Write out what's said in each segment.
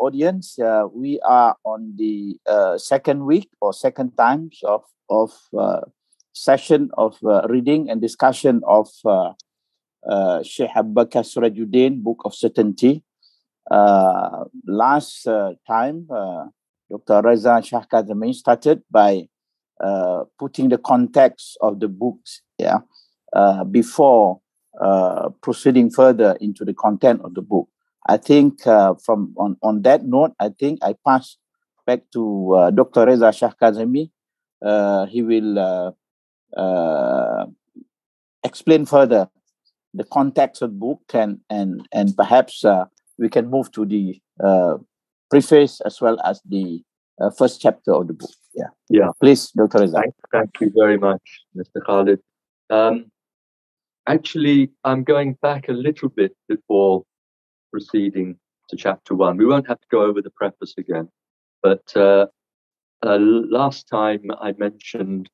audience. Uh, we are on the uh, second week or second times of of uh, session of uh, reading and discussion of uh, uh, Sheikh Abu Bakr Sirajuddin, Book of Certainty. last time, Dr. Reza Shah started by putting the context of the books, yeah, before proceeding further into the content of the book. I think uh, from on, on that note, I think I pass back to uh, Dr. Reza Shah Kazemi. Uh, he will uh, uh, explain further the context of the book and and and perhaps uh, we can move to the preface as well as the first chapter of the book. Yeah. Yeah. Please, Dr. Reza. Thank, thank you very much, Mr. Khalid. Um, actually, I'm going back a little bit before proceeding to chapter one. We won't have to go over the preface again, but uh, uh, last time I mentioned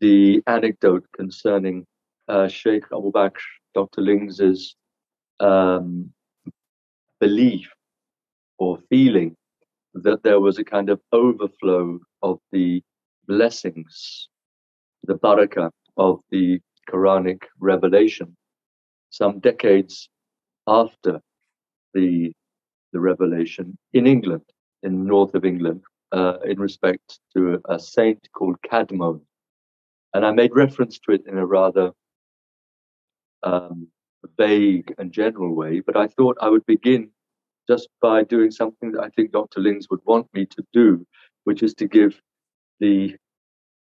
the anecdote concerning uh, Sheikh Abu Bakr, Dr. Lings's um, belief or feeling that there was a kind of overflow of the blessings, the barakah of the Quranic revelation some decades after the the revelation in England, in north of England, uh, in respect to a, saint called Caedmon, and I made reference to it in a rather um, vague and general way. But I thought I would begin just by doing something that I think Dr. Lings would want me to do, which is to give the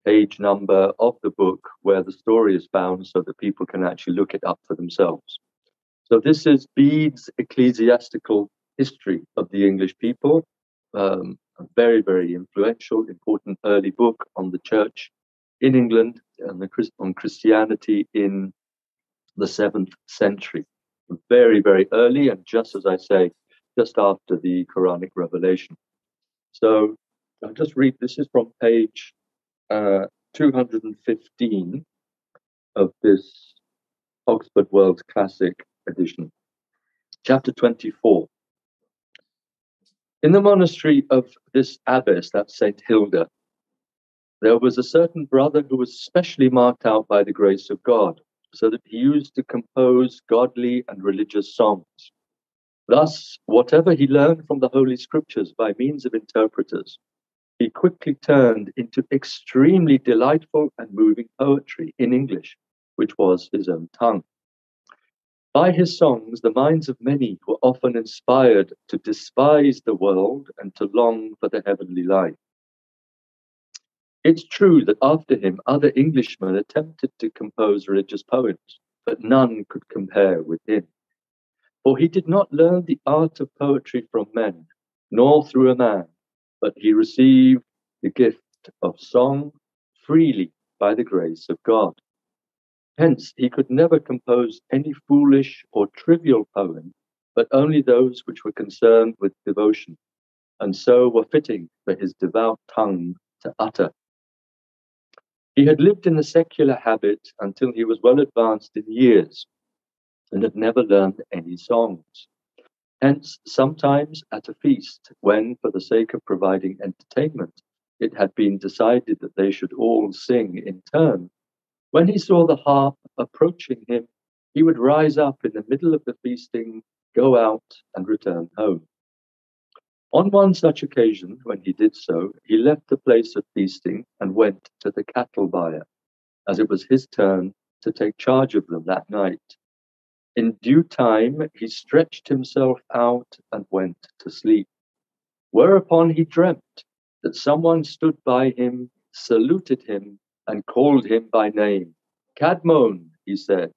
page number of the book where the story is found so that people can actually look it up for themselves. So this is Bede's ecclesiastical history of the English people, um, a very, very influential, important early book on the church in England and the, on Christianity in the seventh century. Very, very early, and just as I say, just after the Quranic revelation. So I'll just read this is from page uh, 215 of this Oxford World Classic edition. Chapter 24. In the monastery of this abbess, that's St. Hilda, there was a certain brother who was specially marked out by the grace of God, so that he used to compose godly and religious songs. Thus, whatever he learned from the Holy Scriptures by means of interpreters, he quickly turned into extremely delightful and moving poetry in English, which was his own tongue. By his songs, the minds of many were often inspired to despise the world and to long for the heavenly life. It's true that after him, other Englishmen attempted to compose religious poems, but none could compare with him. For he did not learn the art of poetry from men, nor through a man, but he received the gift of song freely by the grace of God. Hence, he could never compose any foolish or trivial poem, but only those which were concerned with devotion, and so were fitting for his devout tongue to utter. He had lived in the secular habit until he was well advanced in years, and had never learned any songs. Hence, sometimes at a feast, when, for the sake of providing entertainment, it had been decided that they should all sing in turn, when he saw the harp approaching him, he would rise up in the middle of the feasting, go out, and return home. On one such occasion, when he did so, he left the place of feasting and went to the cattle byre, as it was his turn to take charge of them that night. In due time, he stretched himself out and went to sleep. Whereupon he dreamt that someone stood by him, saluted him, and called him by name. Caedmon, he said,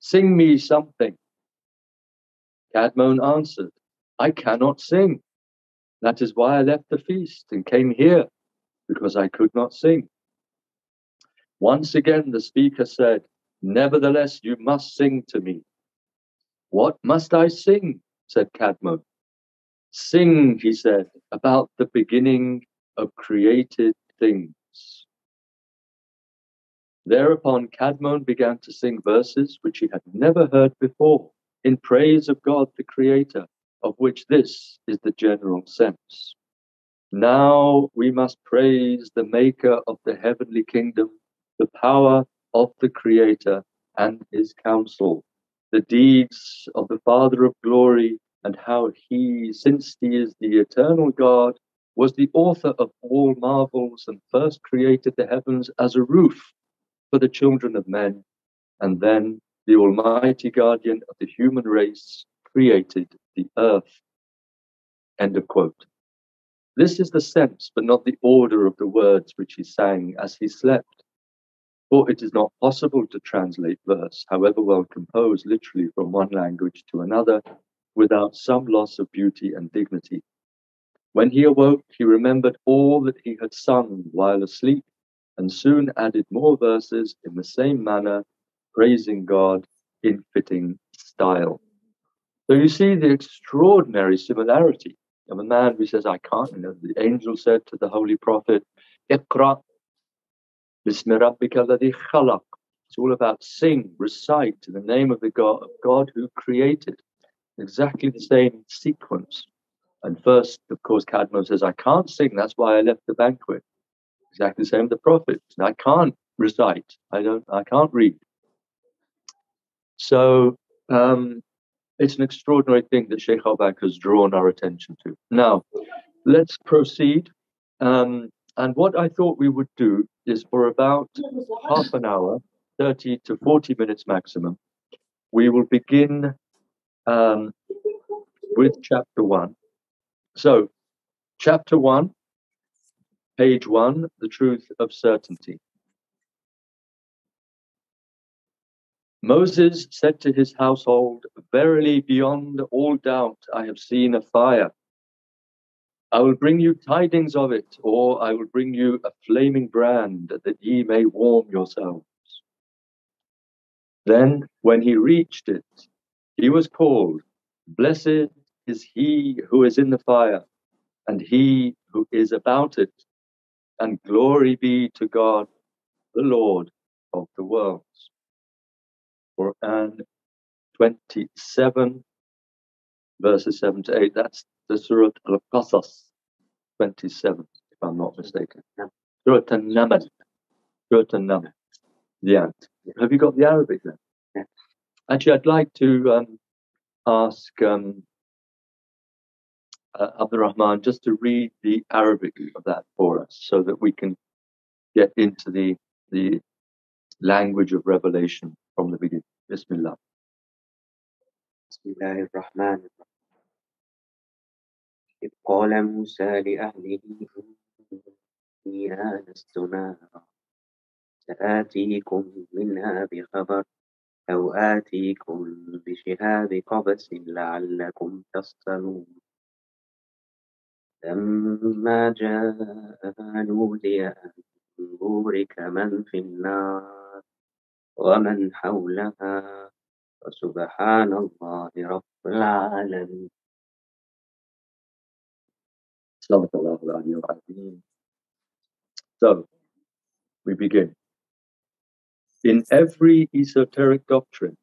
sing me something. Caedmon answered, I cannot sing. That is why I left the feast and came here, because I could not sing. Once again, the speaker said, Nevertheless, you must sing to me. What must I sing? said Caedmon. Sing, he said, about the beginning of created things. Thereupon Caedmon began to sing verses which he had never heard before in praise of God the Creator of which this is the general sense. Now we must praise the maker of the heavenly kingdom, the power of the creator and his counsel, the deeds of the Father of glory, and how he, since he is the eternal God, was the author of all marvels and first created the heavens as a roof for the children of men, and then the Almighty Guardian of the human race created the earth. End of quote. This is the sense, but not the order of the words which he sang as he slept. For it is not possible to translate verse, however well composed, literally from one language to another, without some loss of beauty and dignity. When he awoke, he remembered all that he had sung while asleep, and soon added more verses in the same manner, praising God in fitting style. So you see the extraordinary similarity of a man who says, I can't. You know, the angel said to the holy prophet, Iqra khalaq. It's all about sing, recite in the name of the God, of God who created. Exactly the same sequence. And first, of course, Caedmon says, I can't sing, that's why I left the banquet. Exactly the same with the prophet. I can't recite. I don't I can't read. So um, it's an extraordinary thing that Sheikh Al-Bak has drawn our attention to. Now, let's proceed. Um, and what I thought we would do is for about half an hour, 30 to 40 minutes maximum, we will begin um, with chapter one. So, chapter one, page one, the truth of certainty. Moses said to his household, Verily, beyond all doubt, I have seen a fire. I will bring you tidings of it, or I will bring you a flaming brand, that ye may warm yourselves. Then, when he reached it, he was called, Blessed is he who is in the fire, and he who is about it, and glory be to God, the Lord of the worlds. Quran 27, verses 7 to 8. That's the Surah Al Qasas 27, if I'm not mistaken. Surah Al Naml. Surah Al Naml. The ant. Have you got the Arabic then? Actually, I'd like to um, ask um, uh, Abdurrahman just to read the Arabic of that for us so that we can get into the, the language of revelation from the beginning. Bismillah. بسم الله الرحمن الرحيم إذ قال موسى لأهله إني آنست نارا سآتيكم منها بخبر أو آتيكم بشهاب قبس لعلكم تصطلون لما جاء نودي أن بورك من في النار ومن حولها وسبحان الله رب العالمين صدق الله العلي العظيم So, we begin. In every esoteric doctrine,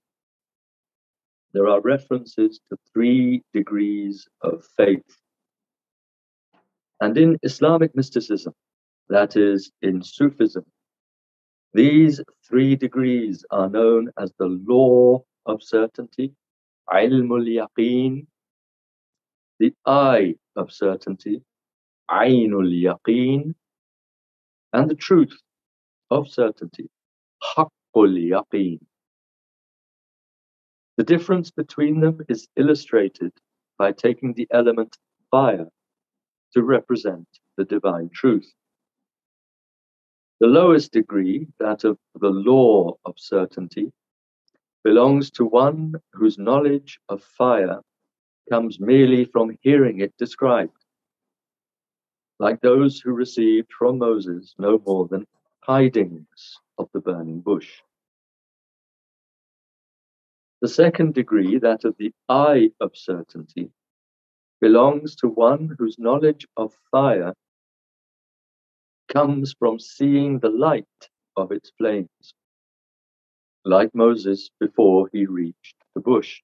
there are references to three degrees of faith. And in Islamic mysticism, that is, in Sufism, these three degrees are known as the lore of certainty, ilmul yaqeen, the eye of certainty, ainul yaqeen, and the truth of certainty, haqqul yaqeen. The difference between them is illustrated by taking the element fire to represent the divine truth. The lowest degree, that of the lore of certainty, belongs to one whose knowledge of fire comes merely from hearing it described, like those who received from Moses no more than tidings of the burning bush. The second degree, that of the eye of certainty, belongs to one whose knowledge of fire comes from seeing the light of its flames, like Moses before he reached the bush.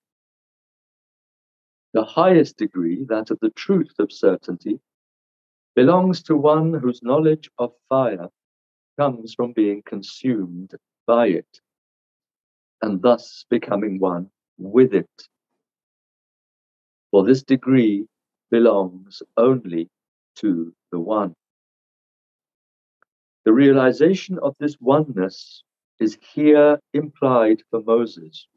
The highest degree, that of the truth of certainty, belongs to one whose knowledge of fire comes from being consumed by it, and thus becoming one with it. For this degree belongs only to the One. The realization of this oneness is here implied for Moses,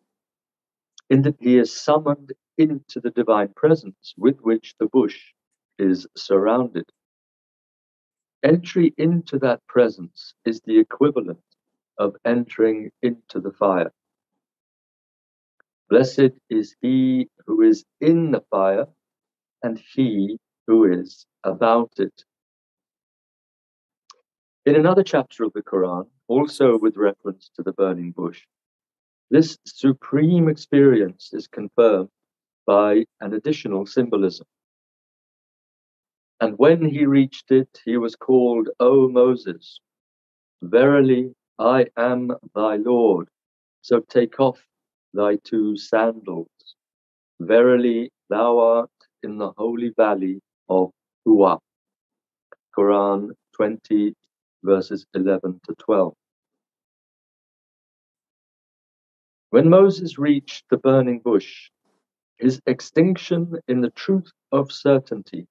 in that he is summoned into the divine presence with which the bush is surrounded. Entry into that presence is the equivalent of entering into the fire. Blessed is he who is in the fire and he who is about it. In another chapter of the Quran, also with reference to the burning bush, this supreme experience is confirmed by an additional symbolism. And when he reached it, he was called, O Moses, verily I am thy Lord. So take off thy two sandals. Verily thou art in the holy valley of Tuwa. Quran 20, verses 11 to 12. When Moses reached the burning bush, his extinction in the truth of certainty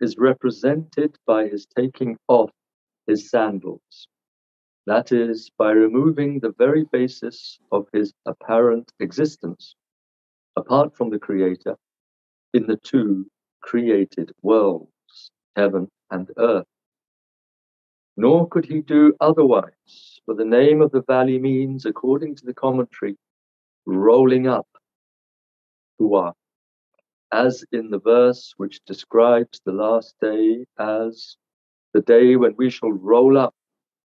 is represented by his taking off his sandals. That is, by removing the very basis of his apparent existence, apart from the Creator, in the two created worlds, heaven and earth. Nor could he do otherwise, for the name of the valley means, according to the commentary, rolling up, Tuwa, as in the verse which describes the last day as the day when we shall roll up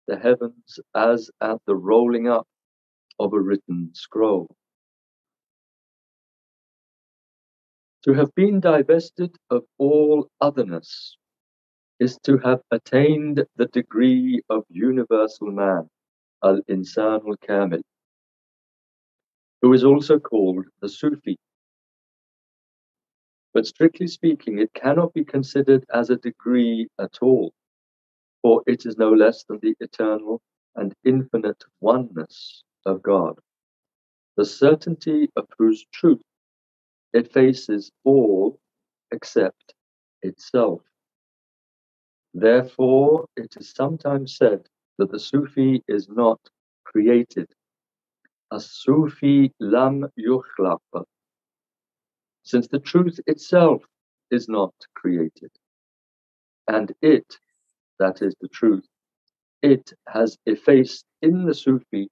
the heavens as at the rolling up of a written scroll. To have been divested of all otherness is to have attained the degree of universal man, al insan al kamil, who is also called the Sufi. But strictly speaking, it cannot be considered as a degree at all, for it is no less than the eternal and infinite oneness of God, the certainty of whose truth it faces all except itself. Therefore, it is sometimes said that the Sufi is not created. A Sufi lam yukhlaq, since the truth itself is not created. And it, that is the truth, it has effaced in the Sufi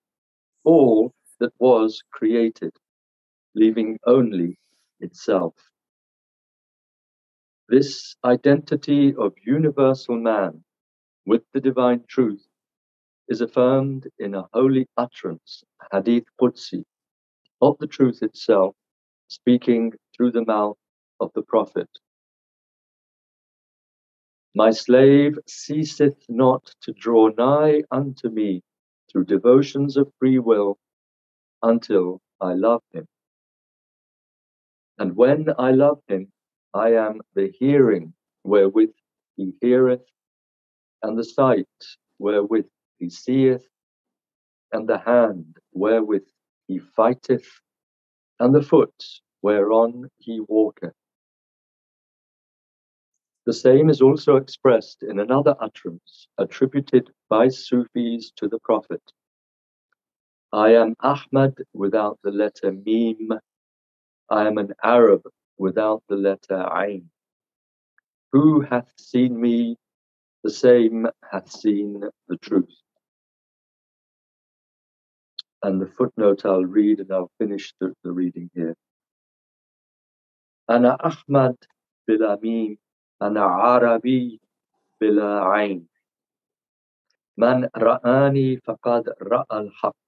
all that was created, leaving only itself. This identity of universal man with the divine truth is affirmed in a holy utterance, Hadith Qudsi, of the truth itself speaking through the mouth of the prophet. My slave ceaseth not to draw nigh unto me through devotions of free will until I love him. And when I love him, I am the hearing wherewith he heareth, and the sight wherewith he seeth, and the hand wherewith he fighteth, and the foot whereon he walketh. The same is also expressed in another utterance attributed by Sufis to the Prophet. I am Ahmad without the letter Mim. I am an Arab without the letter Ain. Who hath seen me? The same hath seen the truth. And the footnote I'll read and I'll finish the, the reading here. أنا أحمد بلا ميم أنا عربي بلا عين من رآني فقد رأى الحق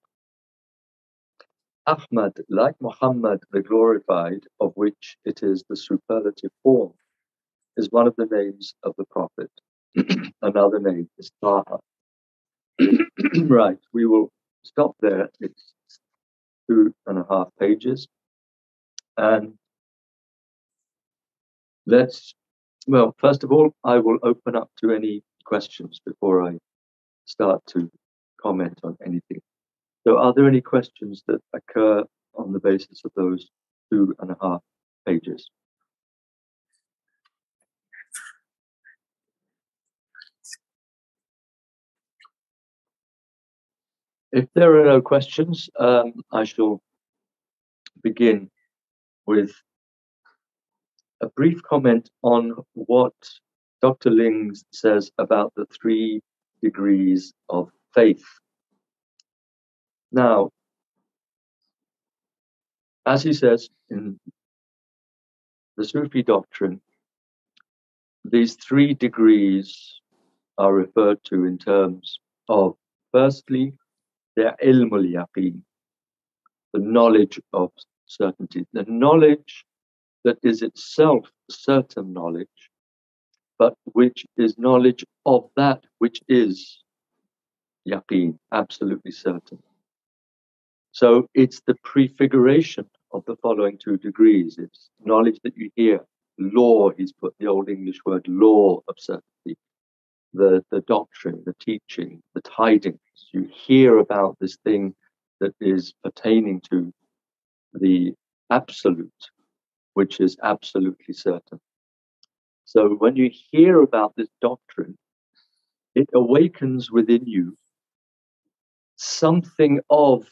Ahmad, like Muhammad the glorified, of which it is the superlative form, is one of the names of the Prophet. Another name is Taha. right, we will stop there. It's two and a half pages. And let's, well, first of all, I will open up to any questions before I start to comment on anything. So, are there any questions that occur on the basis of those two and a half pages? If there are no questions, um, I shall begin with a brief comment on what Dr. Ling says about the three degrees of faith. Now, as he says in the Sufi doctrine, these three degrees are referred to in terms of firstly, the ilm al yaqeen, the knowledge of certainty, the knowledge that is itself certain knowledge, but which is knowledge of that which is yaqeen, absolutely certain. So it's the prefiguration of the following two degrees. It's knowledge that you hear. Lore, he's put the old English word lore of certainty. The, the doctrine, the teaching, the tidings. You hear about this thing that is pertaining to the absolute, which is absolutely certain. So when you hear about this doctrine, it awakens within you something of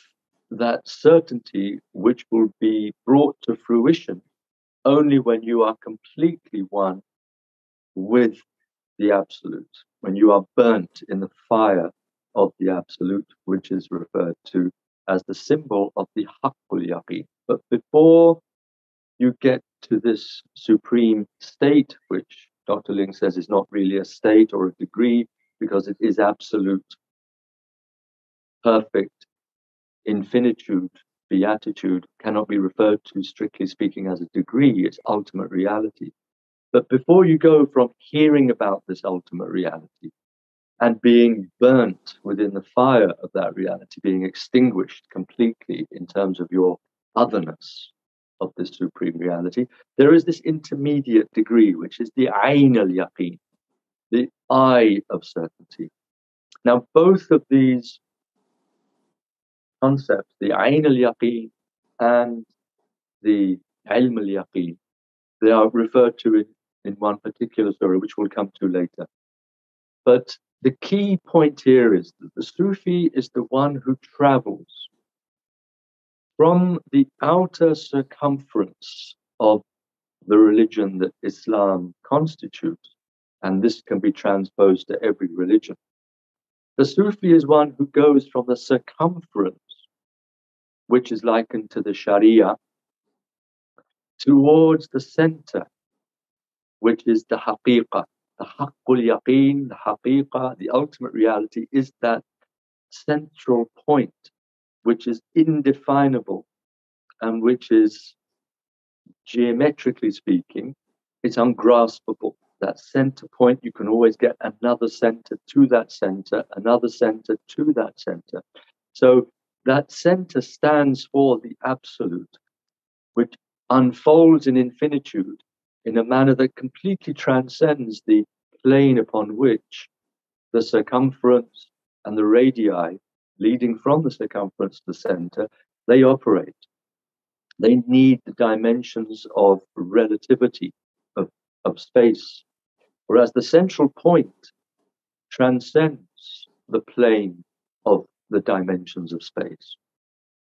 that certainty which will be brought to fruition only when you are completely one with the absolute, when you are burnt in the fire of the absolute, which is referred to as the symbol of the Haqqul Yaqeen. But before you get to this supreme state, which Dr. Ling says is not really a state or a degree because it is absolute, perfect, infinitude, beatitude, cannot be referred to strictly speaking as a degree, it's ultimate reality. But before you go from hearing about this ultimate reality and being burnt within the fire of that reality, being extinguished completely in terms of your otherness, of this supreme reality, there is this intermediate degree, which is the Ain al Yaqeen, the eye of certainty. Now, both of these concepts, the Ain al Yaqeen and the Ilm al Yaqeen, they are referred to in, in one particular story, which we'll come to later. But the key point here is that the Sufi is the one who travels from the outer circumference of the religion that Islam constitutes, and this can be transposed to every religion. The Sufi is one who goes from the circumference, which is likened to the Sharia, towards the center, which is the haqiqah. The haqqul yaqeen, the haqiqah, the ultimate reality is that central point which is indefinable and which is geometrically speaking, it's ungraspable. That center point, you can always get another center to that center, another center to that center. So that center stands for the absolute, which unfolds in infinitude in a manner that completely transcends the plane upon which the circumference and the radii leading from the circumference to the center, they operate. They need the dimensions of relativity, of, of space, whereas the central point transcends the plane of the dimensions of space.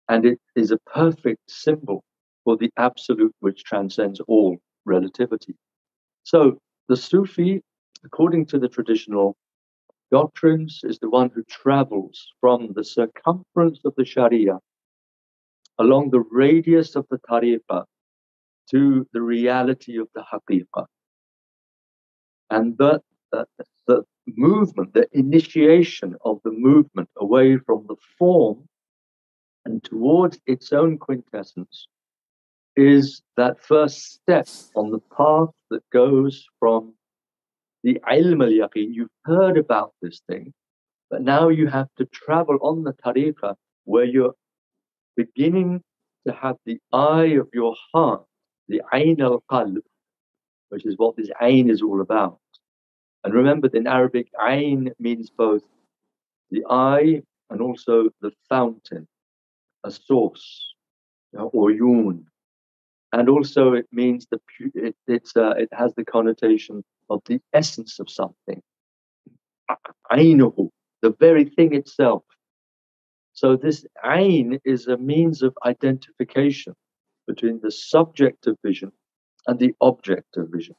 And it is a perfect symbol for the absolute which transcends all relativity. So the Sufi, according to the traditional doctrines is the one who travels from the circumference of the Sharia along the radius of the tariqah to the reality of the haqiqah. And that, uh, the movement, the initiation of the movement away from the form and towards its own quintessence is that first step on the path that goes from the ilm al yaqeen, you've heard about this thing, but now you have to travel on the tariqah where you're beginning to have the eye of your heart, the ayn al qalb, which is what this ain is all about. And remember, in Arabic, ain means both the eye and also the fountain, a source, or yun. And also, it means the it, it's uh, it has the connotation of the essence of something, the very thing itself. So this ain is a means of identification between the subject of vision and the object of vision.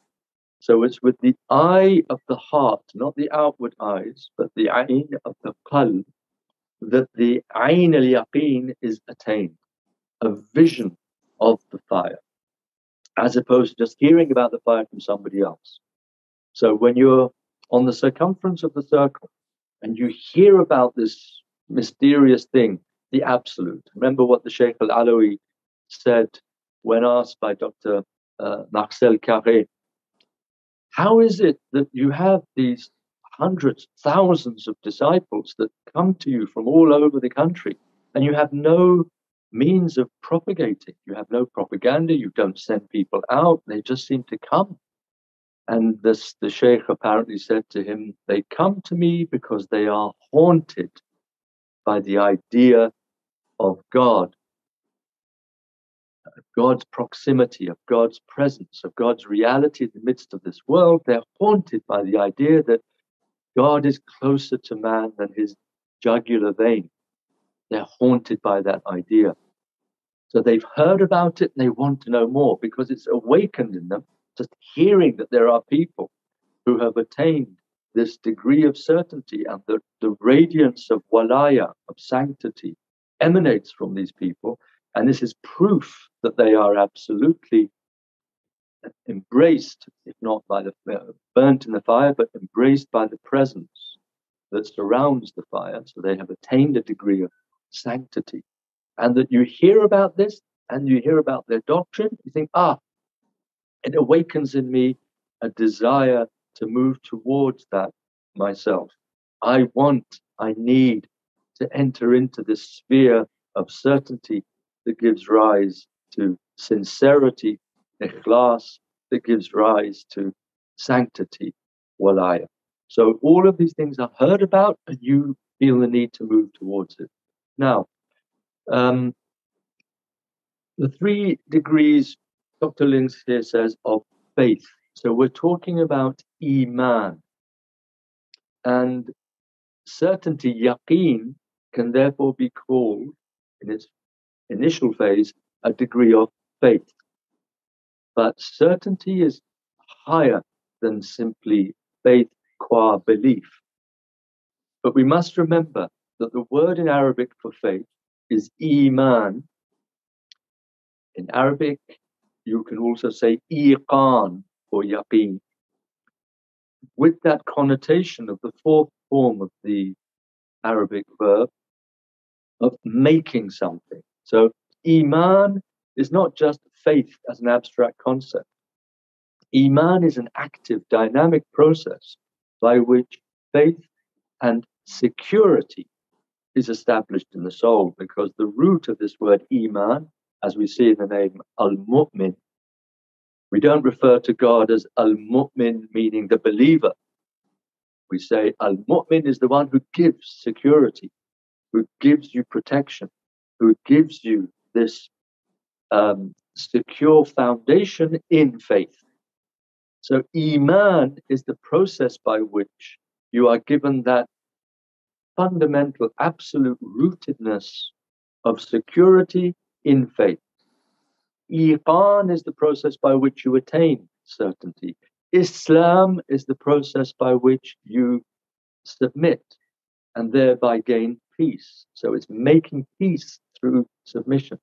So it's with the eye of the heart, not the outward eyes, but the ayn of the qalb, that the ayn al yaqeen is attained, a vision of the fire, as opposed to just hearing about the fire from somebody else. So when you're on the circumference of the circle and you hear about this mysterious thing, the absolute, remember what the Sheikh al Alawi said when asked by Dr. Uh, Marcel Carret how is it that you have these hundreds, thousands of disciples that come to you from all over the country and you have no means of propagating? You have no propaganda, you don't send people out, they just seem to come. And this, the Sheikh apparently said to him, They come to me because they are haunted by the idea of God God's proximity, of God's presence, of God's reality in the midst of this world, they're haunted by the idea that God is closer to man than his jugular vein. They're haunted by that idea. So they've heard about it and they want to know more because it's awakened in them just hearing that there are people who have attained this degree of certainty and the, the radiance of walaya, of sanctity, emanates from these people. And this is proof that they are absolutely embraced, if not by the uh, burnt in the fire, but embraced by the presence that surrounds the fire. So they have attained a degree of sanctity. And that you hear about this and you hear about their doctrine, you think, ah, it awakens in me a desire to move towards that myself. I want, I need to enter into this sphere of certainty that gives rise to sincerity, ikhlas, that gives rise to sanctity, walaya. So all of these things are heard about and you feel the need to move towards it. Now, um, the three degrees Dr. Lings here says of faith. So we're talking about iman. And certainty, yaqeen, can therefore be called, in its initial phase, a degree of faith. But certainty is higher than simply faith qua belief. But we must remember that the word in Arabic for faith is iman. In Arabic, you can also say iqan or yaqeen. With that connotation of the fourth form of the Arabic verb of making something. So Iman is not just faith as an abstract concept. Iman is an active, dynamic process by which faith and security is established in the soul because the root of this word Iman, as we see in the name Al Mu'min, we don't refer to God as Al Mu'min, meaning the believer. We say Al Mu'min is the one who gives security, who gives you protection, who gives you this um, secure foundation in faith. So, Iman is the process by which you are given that fundamental, absolute rootedness of security in faith. Iqan is the process by which you attain certainty. Islam is the process by which you submit and thereby gain peace. So it's making peace through submission.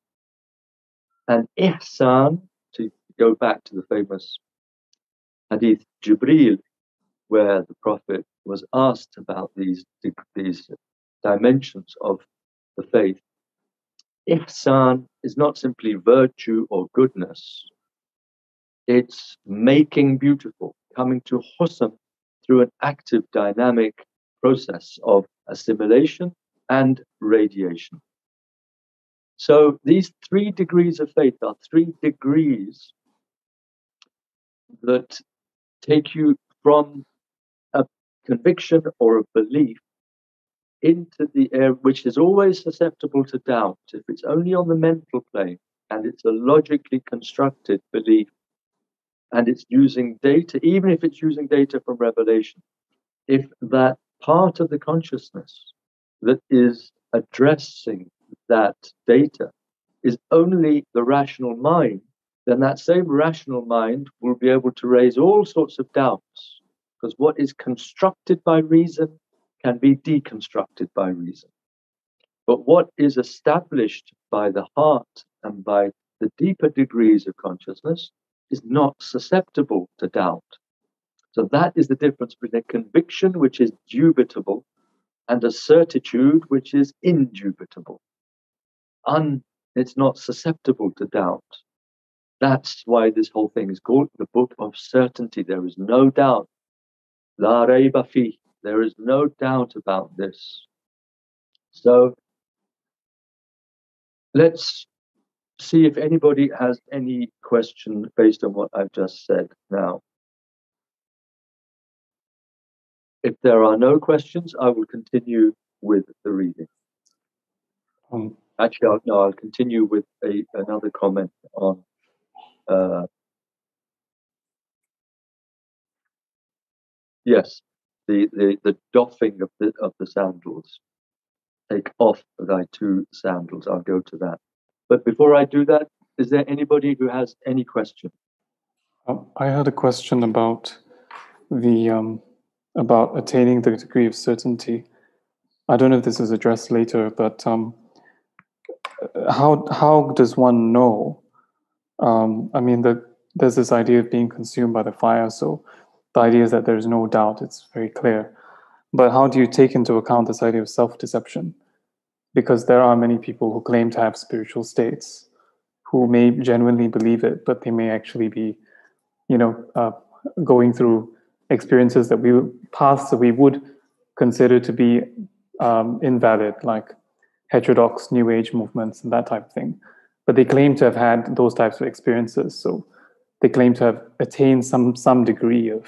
And ihsan, to go back to the famous hadith Jibril, where the Prophet was asked about these, these dimensions of the faith. Ihsan is not simply virtue or goodness, it's making beautiful, coming to husn through an active, dynamic process of assimilation and radiation. So these three degrees of faith are three degrees that take you from a conviction or a belief into the air which is always susceptible to doubt. If it's only on the mental plane and it's a logically constructed belief and it's using data, even if it's using data from revelation, if that part of the consciousness that is addressing that data is only the rational mind, then that same rational mind will be able to raise all sorts of doubts. Because what is constructed by reason can be deconstructed by reason. But what is established by the heart and by the deeper degrees of consciousness is not susceptible to doubt. So that is the difference between a conviction which is dubitable and a certitude which is indubitable. Un, it's not susceptible to doubt. That's why this whole thing is called the book of certainty. There is no doubt. La rayba fi. There is no doubt about this. So let's see if anybody has any question based on what I've just said now. If there are no questions, I will continue with the reading. Um, Actually, I'll, no, I'll continue with a, another comment on uh, yes, the, the, the doffing of the, of the sandals. Take off thy two sandals. I'll go to that. But before I do that, is there anybody who has any question? Um, I had a question about the um, about attaining the degree of certainty. I don't know if this is addressed later, but um, how how does one know? Um, I mean, the, there's this idea of being consumed by the fire. So the idea is that there's no doubt; it's very clear. But how do you take into account this idea of self-deception? because there are many people who claim to have spiritual states who may genuinely believe it, but they may actually be, you know, uh, going through experiences that we paths that we would consider to be um, invalid, like heterodox New Age movements and that type of thing. But they claim to have had those types of experiences, so they claim to have attained some some degree of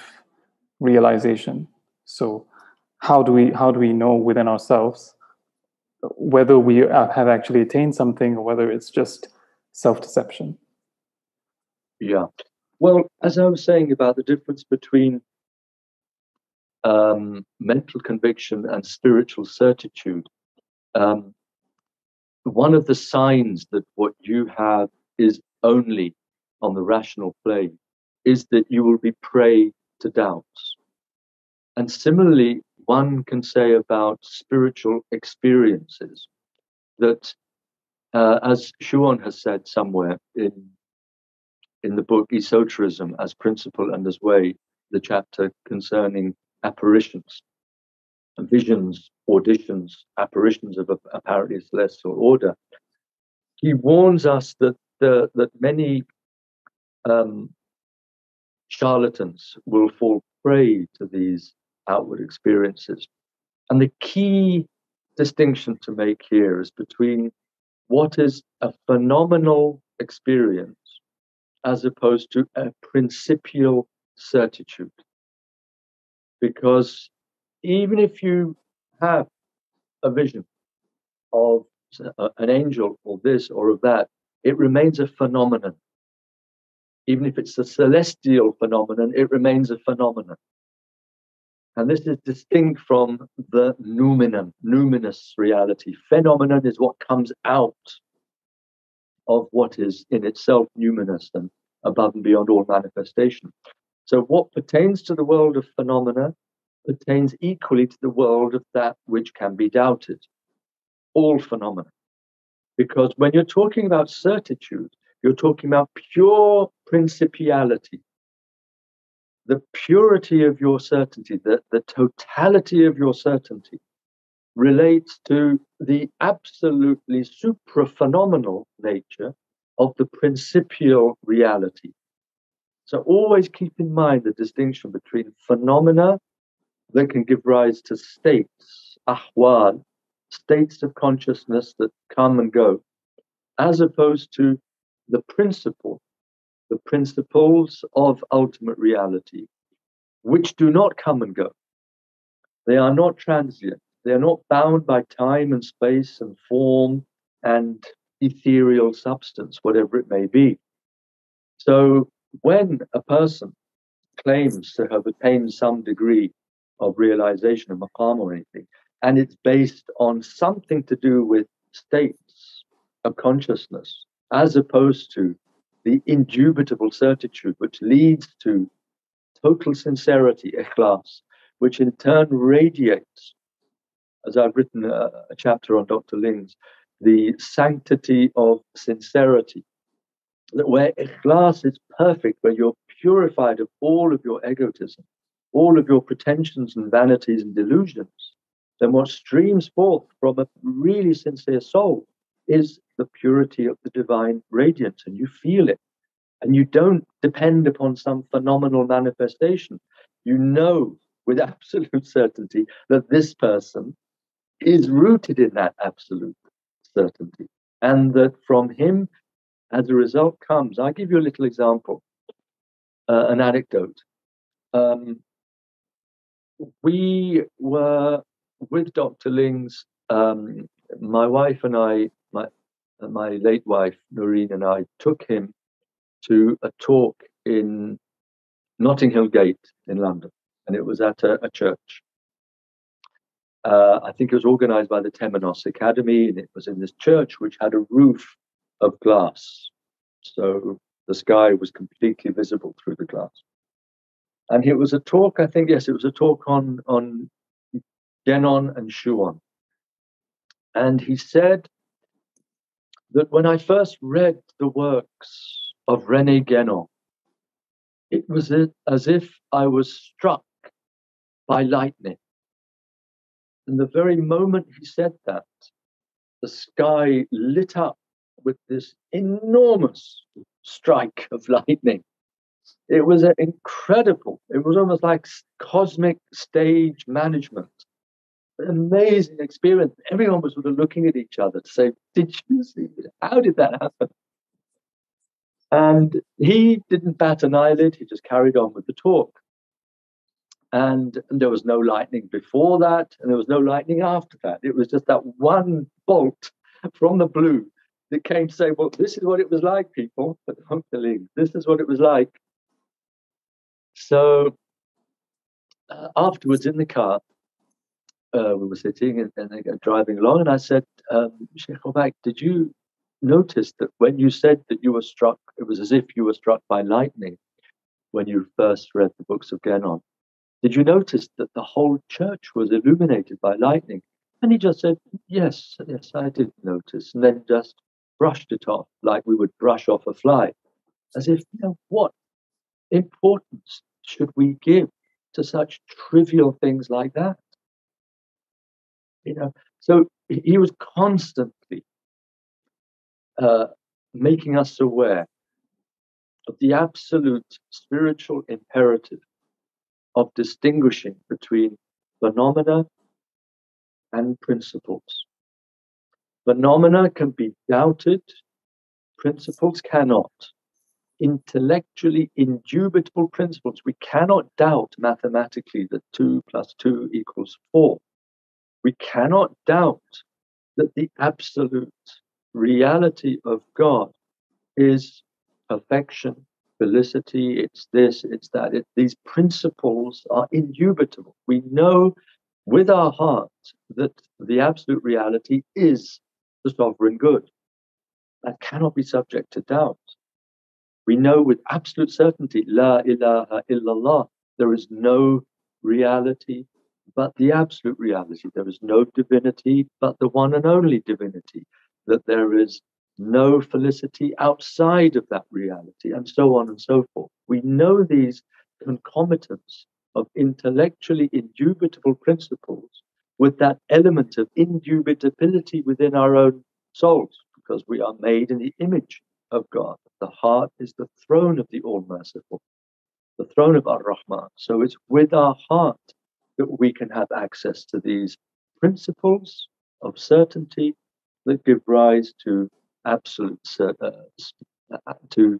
realization. So, how do we how do we know within ourselves? whether we have actually attained something or whether it's just self deception. Yeah. Well, as I was saying about the difference between um, mental conviction and spiritual certitude, um, one of the signs that what you have is only on the rational plane is that you will be prey to doubts. And similarly, one can say about spiritual experiences that, uh, as Schuon has said somewhere in in the book Esoterism as Principle and as Way, the chapter concerning apparitions, visions, auditions, apparitions of apparently celestial order, he warns us that the, that many um, charlatans will fall prey to these outward experiences. And the key distinction to make here is between what is a phenomenal experience as opposed to a principial certitude. Because even if you have a vision of an angel or this or of that, it remains a phenomenon. Even if it's a celestial phenomenon, it remains a phenomenon. And this is distinct from the noumenon, numinous reality. Phenomenon is what comes out of what is in itself numinous and above and beyond all manifestation. So, what pertains to the world of phenomena pertains equally to the world of that which can be doubted, all phenomena. Because when you're talking about certitude, you're talking about pure principiality, the purity of your certainty, the, the totality of your certainty, relates to the absolutely supra-phenomenal nature of the principial reality. So always keep in mind the distinction between phenomena that can give rise to states, ahwal, states of consciousness that come and go, as opposed to the principle the principles of ultimate reality, which do not come and go. They are not transient. They are not bound by time and space and form and ethereal substance, whatever it may be. So when a person claims to have attained some degree of realization of maqam or anything, and it's based on something to do with states of consciousness, as opposed to the indubitable certitude which leads to total sincerity, ikhlas, which in turn radiates, as I've written a, a chapter on Dr. Lings, the sanctity of sincerity, that where ikhlas is perfect, where you're purified of all of your egotism, all of your pretensions and vanities and delusions, then what streams forth from a really sincere soul is the purity of the divine radiance, and you feel it. And you don't depend upon some phenomenal manifestation. You know with absolute certainty that this person is rooted in that absolute certainty. And that from him, as a result, comes. I'll give you a little example, uh, an anecdote. Um, we were with Dr. Lings, um, my wife and I, my, my late wife, Noreen, and I took him to a talk in Notting Hill Gate in London, and it was at a, a church. Uh, I think it was organized by the Temenos Academy, and it was in this church which had a roof of glass. So the sky was completely visible through the glass. And it was a talk, I think, yes, it was a talk on, on Guénon and Schuon. And he said that when I first read the works of René Guénon, it was as if I was struck by lightning. And the very moment he said that, the sky lit up with this enormous strike of lightning. It was incredible. It was almost like cosmic stage management. Amazing experience. Everyone was sort of looking at each other to say, Did you see it? How did that happen? And he didn't bat an eyelid, he just carried on with the talk. And, and, there was no lightning before that, and there was no lightning after that. It was just that one bolt from the blue that came to say, Well, this is what it was like, people, at the League. This is what it was like. So uh, afterwards in the car, uh, we were sitting and, and driving along, and I said, um, Sheikh Abu Bakr, did you notice that when you said that you were struck, it was as if you were struck by lightning when you first read the books of Guénon. Did you notice that the whole church was illuminated by lightning? And he just said, Yes, yes, I did notice. And then just brushed it off like we would brush off a fly, as if, you know, what importance should we give to such trivial things like that? You know, so he was constantly uh, making us aware of the absolute spiritual imperative of distinguishing between phenomena and principles. Phenomena can be doubted, principles cannot. Intellectually indubitable principles, we cannot doubt mathematically that 2 plus 2 equals 4. We cannot doubt that the absolute reality of God is perfection, felicity, it's this, it's that. It, these principles are indubitable. We know with our heart that the absolute reality is the sovereign good. That cannot be subject to doubt. We know with absolute certainty, La ilaha illallah, there is no reality but the absolute reality. There is no divinity but the one and only divinity that there is no felicity outside of that reality, and so on and so forth. We know these concomitants of intellectually indubitable principles with that element of indubitability within our own souls, because we are made in the image of God. The heart is the throne of the All Merciful, the throne of Ar Rahman. So it's with our heart that we can have access to these principles of certainty that give rise to absolute uh, uh, to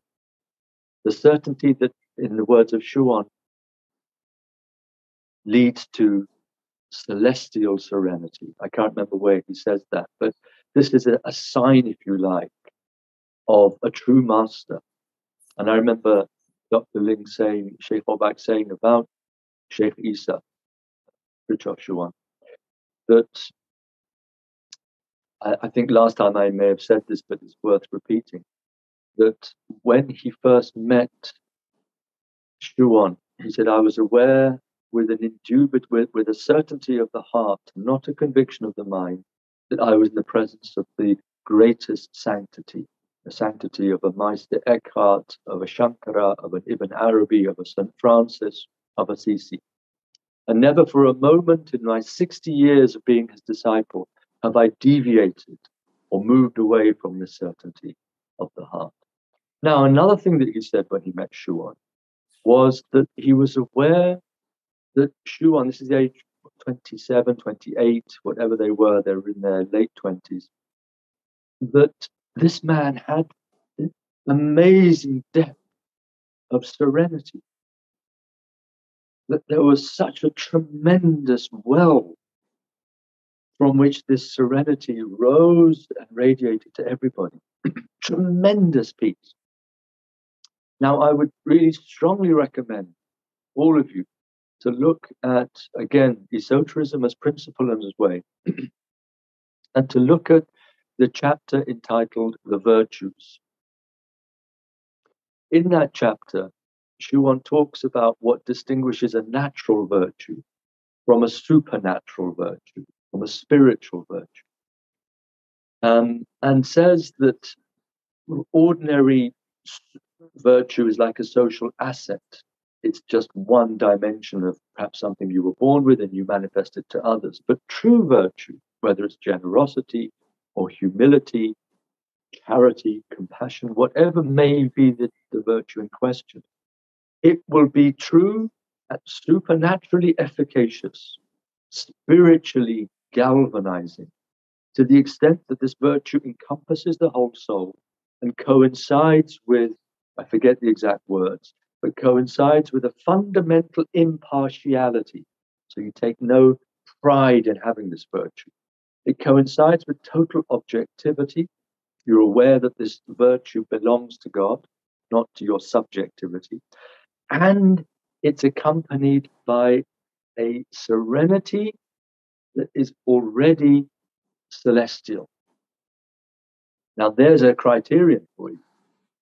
The certainty that, in the words of Schuon, leads to celestial serenity. I can't remember where he says that, but this is a, a sign, if you like, of a true master. And I remember Dr. Lings saying, Sheikh Abu Bakr saying about Sheikh Isa, Schuon, that I, I think last time I may have said this, but it's worth repeating, that when he first met Schuon, he said, I was aware with an indubit with, with a certainty of the heart, not a conviction of the mind, that I was in the presence of the greatest sanctity, the sanctity of a Meister Eckhart, of a Shankara, of an Ibn Arabi, of a St. Francis, of Assisi. And never for a moment in my 60 years of being his disciple have I deviated or moved away from the certainty of the heart. Now, another thing that he said when he met Schuon was that he was aware that Schuon, this is the age 27, 28, whatever they were, they were in their late 20s, that this man had amazing depth of serenity. That there was such a tremendous well from which this serenity rose and radiated to everybody. tremendous peace. Now, I would really strongly recommend all of you to look at, again, esoterism as principle and as way, and to look at the chapter entitled The Virtues. In that chapter, Schuon talks about what distinguishes a natural virtue from a supernatural virtue, from a spiritual virtue, um, and says that ordinary virtue is like a social asset it's just one dimension of perhaps something you were born with and you manifest it to others. But true virtue, whether it's generosity or humility, charity, compassion, whatever may be the, the virtue in question, it will be true and supernaturally efficacious, spiritually galvanizing, to the extent that this virtue encompasses the whole soul and coincides with, I forget the exact words, but coincides with a fundamental impartiality. So you take no pride in having this virtue. It coincides with total objectivity. You're aware that this virtue belongs to God, not to your subjectivity. And it's accompanied by a serenity that is already celestial. Now, there's a criterion for you.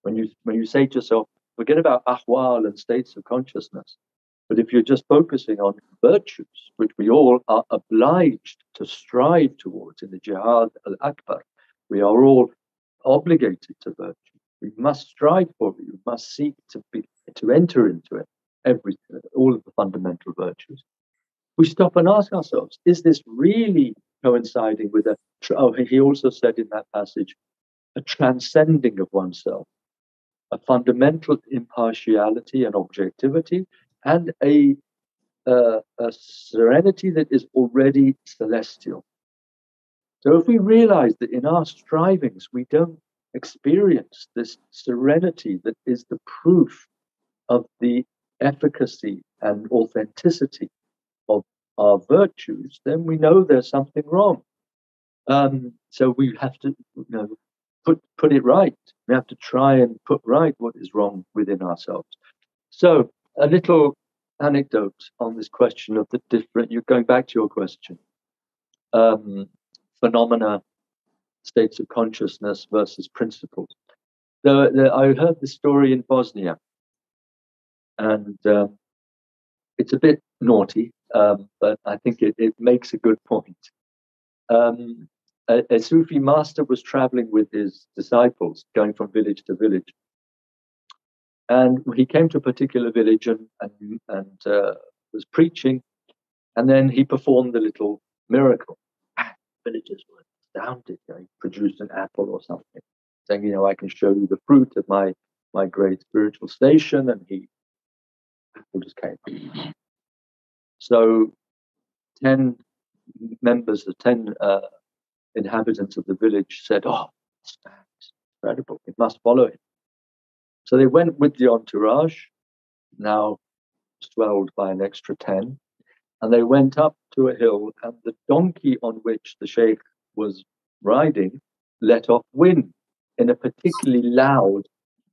When you, when you say to yourself, Forget about ahwal and states of consciousness. But if you're just focusing on virtues, which we all are obliged to strive towards in the Jihad al Akbar, we are all obligated to virtue. We must strive for it. We must seek to be to enter into it. Every all of the fundamental virtues. We stop and ask ourselves: Is this really coinciding with a? Oh, he also said in that passage, a transcending of oneself a fundamental impartiality and objectivity, and a, uh, a serenity that is already celestial. So if we realize that in our strivings we don't experience this serenity that is the proof of the efficacy and authenticity of our virtues, then we know there's something wrong. Um, so we have to you know, put put it right. We have to try and put right what is wrong within ourselves. So a little anecdote on this question of the different. You're going back to your question. Um, phenomena, states of consciousness versus principles. The, the, I heard the story in Bosnia, and uh, it's a bit naughty, um, but I think it, it makes a good point. Um, a, a Sufi master was traveling with his disciples, going from village to village. And he came to a particular village and, and, and uh, was preaching, and then he performed the little miracle. Villagers were astounded. You know, he produced an apple or something, saying, "You know, I can show you the fruit of my my great spiritual station." And he just came. So, ten members, the ten uh, inhabitants of the village said, Oh, this man is incredible. We must follow him. So they went with the entourage, now swelled by an extra 10, and they went up to a hill, and the donkey on which the sheikh was riding let off wind in a particularly loud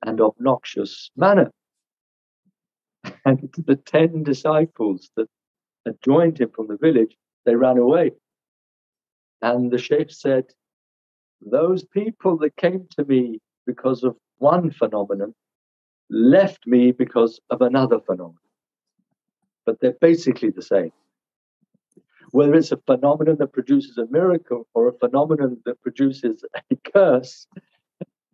and obnoxious manner. And the 10 disciples that had joined him from the village, they ran away. And the sheikh said, Those people that came to me because of one phenomenon left me because of another phenomenon. But they're basically the same. Whether it's a phenomenon that produces a miracle or a phenomenon that produces a curse,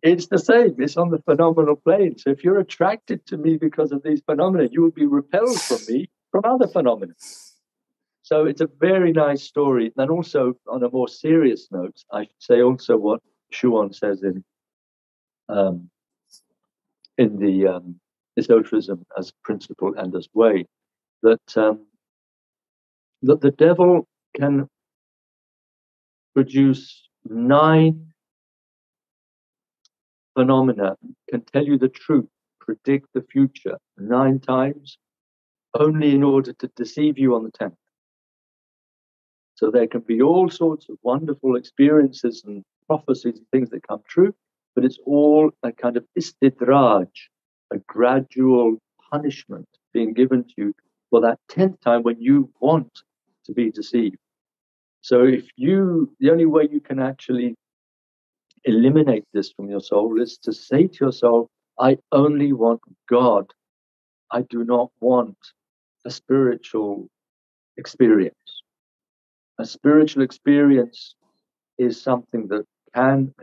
it's the same. It's on the phenomenal plane. So if you're attracted to me because of these phenomena, you will be repelled from me from other phenomena. So it's a very nice story. And also, on a more serious note, I should say also what Schuon says in um, in the um, esoterism as principle and as way that um, that the devil can produce nine phenomena, can tell you the truth, predict the future nine times, only in order to deceive you on the tenth. So there can be all sorts of wonderful experiences and prophecies and things that come true, but it's all a kind of istidraj, a gradual punishment being given to you for that tenth time when you want to be deceived. So if you, the only way you can actually eliminate this from your soul is to say to your soul, I only want God. I do not want a spiritual experience. A spiritual experience is something that can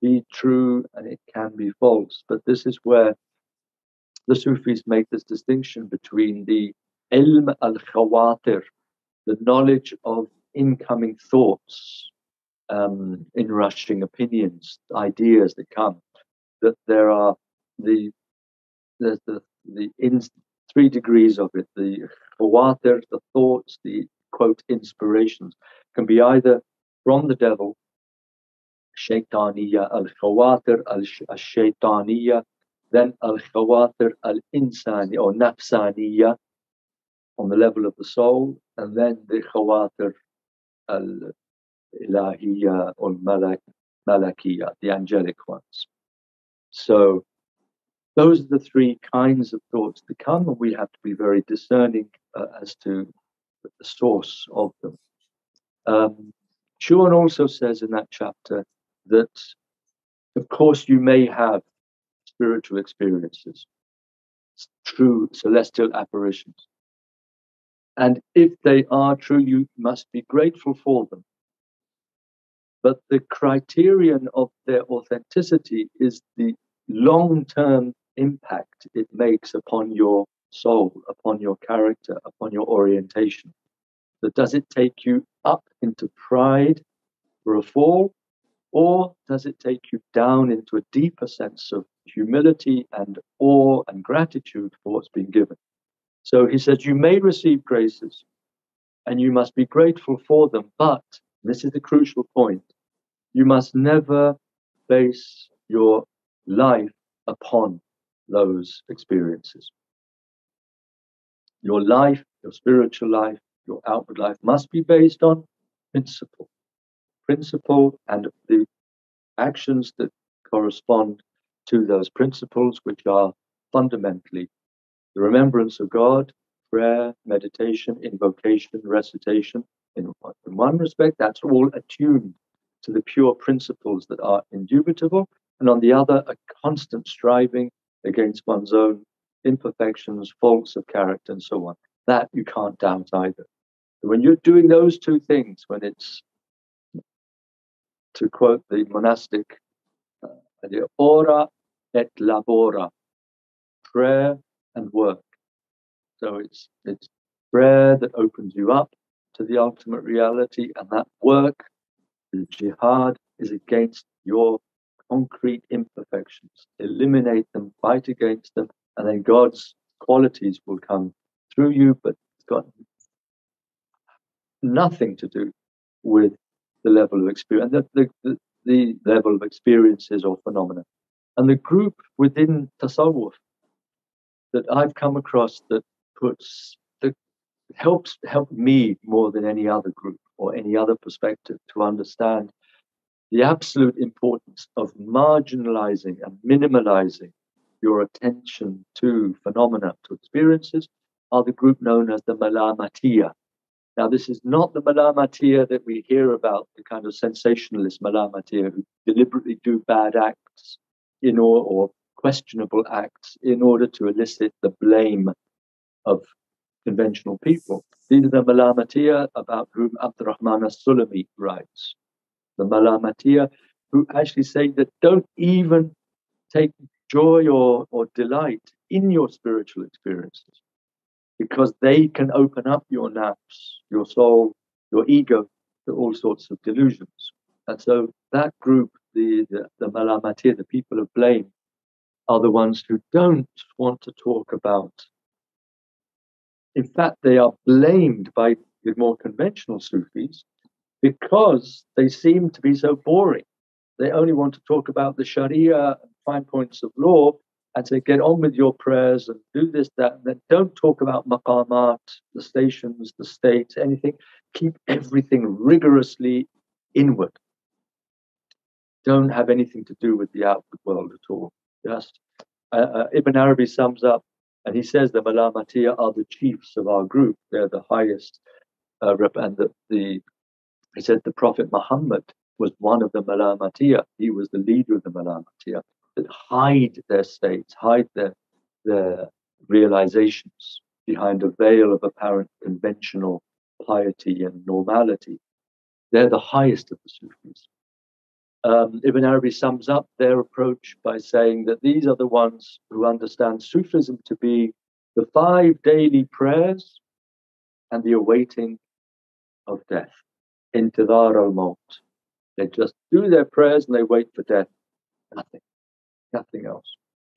be true and it can be false. But this is where the Sufis make this distinction between the ilm al khawatir, the knowledge of incoming thoughts, um, inrushing opinions, ideas that come, that there are the there's the the in, three degrees of it. The khawatir, the thoughts, the quote inspirations, can be either from the devil, khawatir al shaitaniya, then al insani or nafsaniya on the level of the soul, and then the al ilahiyya or malak, malakiyya, the angelic ones. So those are the three kinds of thoughts that come, and we have to be very discerning uh, as to the source of them. Um, Schuon also says in that chapter that, of course, you may have spiritual experiences, true celestial apparitions. And if they are true, you must be grateful for them. But the criterion of their authenticity is the long term impact it makes upon your soul, upon your character, upon your orientation. That does it take you up into pride for a fall, or does it take you down into a deeper sense of humility and awe and gratitude for what's been given? So he says, You may receive graces and you must be grateful for them, but this is the crucial point you must never base your life upon those experiences. Your life, your spiritual life, your outward life must be based on principle. Principle and the actions that correspond to those principles, which are fundamentally the remembrance of God, prayer, meditation, invocation, recitation. In, one respect, that's all attuned to the pure principles that are indubitable, and on the other, a constant striving against one's own imperfections, faults of character, and so on. That you can't doubt either. When you're doing those two things, when it's, to quote the monastic, uh, ora et labora, prayer and work. So it's it's prayer that opens you up to the ultimate reality, and that work, the jihad, is against your concrete imperfections. Eliminate them, fight against them, and then God's qualities will come through you, but it's got nothing to do with the level of experience, the, the, the, level of experiences or phenomena. And the group within Tasawwuf that I've come across that puts that helps help me more than any other group or any other perspective to understand the absolute importance of marginalizing and minimalizing your attention to phenomena, to experiences, are the group known as the Malamatiya. Now, this is not the Malamatiya that we hear about, the kind of sensationalist Malamatiya who deliberately do bad acts in or, or questionable acts in order to elicit the blame of conventional people. These are the Malamatiya about whom Abdurrahman as-Sulami writes. The Malamatiya who actually say that don't even take joy or, or delight in your spiritual experiences because they can open up your nafs, your soul, your ego to all sorts of delusions. And so that group, the, the, the the people of blame, are the ones who don't want to talk about. In fact, they are blamed by the more conventional Sufis because they seem to be so boring. They only want to talk about the Sharia and fine points of law and say, get on with your prayers and do this, that, and then don't talk about maqamat, the stations, the states, anything. Keep everything rigorously inward. Don't have anything to do with the outward world at all. Just uh, uh, Ibn Arabi sums up, and he says the Malamatiya are the chiefs of our group. They're the highest, uh, and the, the he said the Prophet Muhammad was one of the Malamatiya. He was the leader of the Malamatiya that hide their states, hide their, their realizations behind a veil of apparent conventional piety and normality. They're the highest of the Sufis. Um, Ibn Arabi sums up their approach by saying that these are the ones who understand Sufism to be the five daily prayers and the awaiting of death. Intidar al maut. They just do their prayers and they wait for death. Nothing nothing else.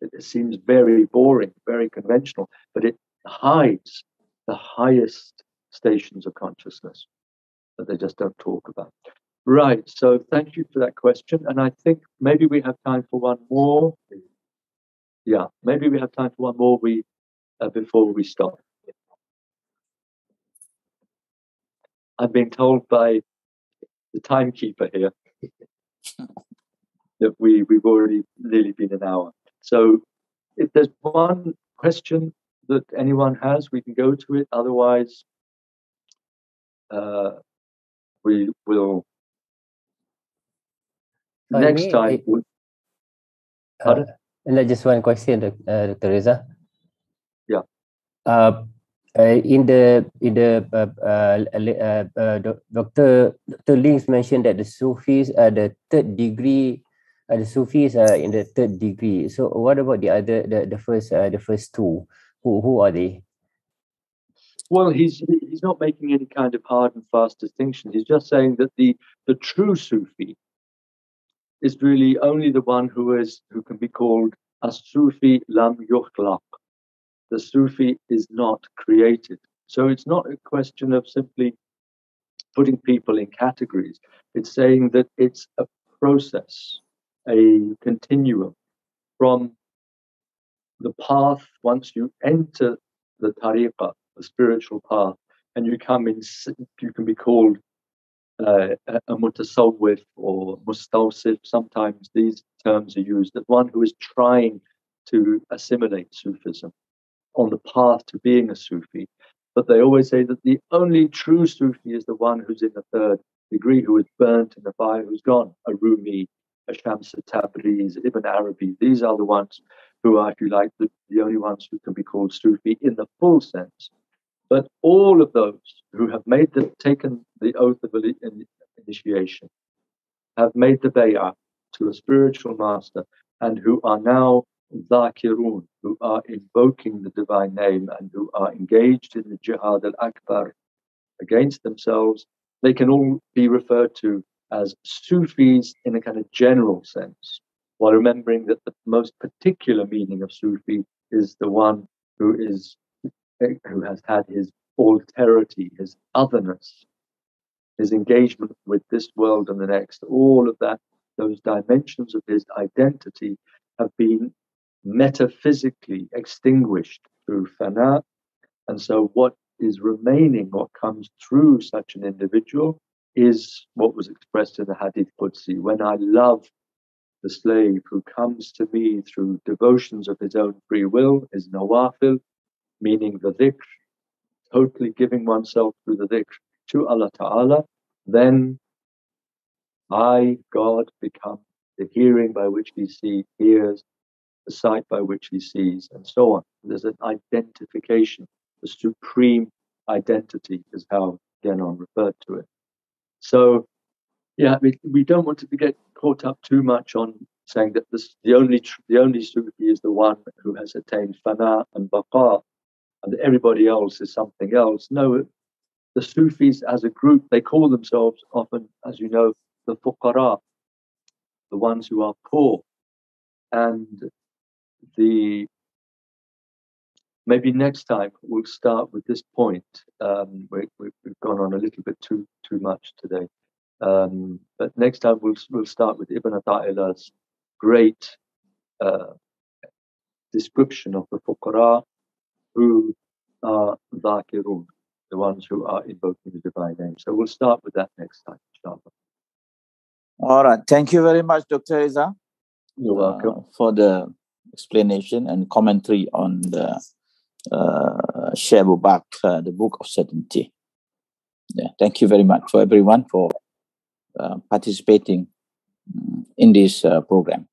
It, it seems very boring, very conventional, but it hides the highest stations of consciousness that they just don't talk about. Right. So thank you for that question. And I think maybe we have time for one more. Yeah, maybe we have time for one more we uh, before we stop. I'm being told by the timekeeper here that we, we've already nearly been an hour. So if there's one question that anyone has, we can go to it. Otherwise, uh, we will For next me, time. it- we'll- Uh, like just one question, uh, Dr. Reza. Yeah. Uh, uh, in the in the uh, uh, uh, uh, Dr. Dr. Lings mentioned that the Sufis are the third degree. Uh, the Sufis are in the third degree. So what about the other the, the first uh, the first two? Who who are they? Well, he's he's not making any kind of hard and fast distinction. He's just saying that the the true Sufi is really only the one who is who can be called a Sufi lam yukhlaq. The Sufi is not created. So it's not a question of simply putting people in categories. It's saying that it's a process, a continuum from the path once you enter the tariqah, the spiritual path, and you come in, you can be called uh, a mutasawwif or mustawsif. Sometimes these terms are used. That one who is trying to assimilate Sufism on the path to being a Sufi. But they always say that the only true Sufi is the one who's in the third degree, who is burnt in the fire, who's gone. A Rumi, Shams Tabriz, Ibn Arabi. These are the ones who are, if you like, the, the only ones who can be called Sufi in the full sense. But all of those who have made the taken the oath of initiation, have made the bay'ah to a spiritual master, and who are now dhakirun, who are invoking the divine name and who are engaged in the jihad al-akbar against themselves, they can all be referred to as Sufis in a kind of general sense, while remembering that the most particular meaning of Sufi is the one who is who has had his alterity, his otherness, his engagement with this world and the next, all of that, those dimensions of his identity have been metaphysically extinguished through fana. And so, what is remaining, what comes through such an individual, is what was expressed in the Hadith Qudsi. When I love the slave who comes to me through devotions of his own free will, his nawafil, meaning the dhikr, totally giving oneself through the dhikr to Allah Ta'ala, then I, God, become the hearing by which he sees, hears, the sight by which he sees, and so on. There's an identification, the supreme identity is how Guénon referred to it. So, yeah, we, don't want to get caught up too much on saying that this, the only the only Sufi is the one who has attained fana and baqa, and everybody else is something else. No, the Sufis as a group, they call themselves often, as you know, the fuqara, the ones who are poor. And the maybe next time we'll start with this point. Um, we, have gone on a little bit too too much today, um, but next time we'll we'll start with Ibn Ata'illah's great uh, description of the fuqara who are dhakirun, the ones who are invoking the divine name. So we'll start with that next time, inshallah. All right. Thank you very much, Dr. Reza. You're welcome. Uh, for the explanation and commentary on the uh, Share uh, the Book of Certainty. Yeah, thank you very much for everyone for uh, participating mm, in this uh, program.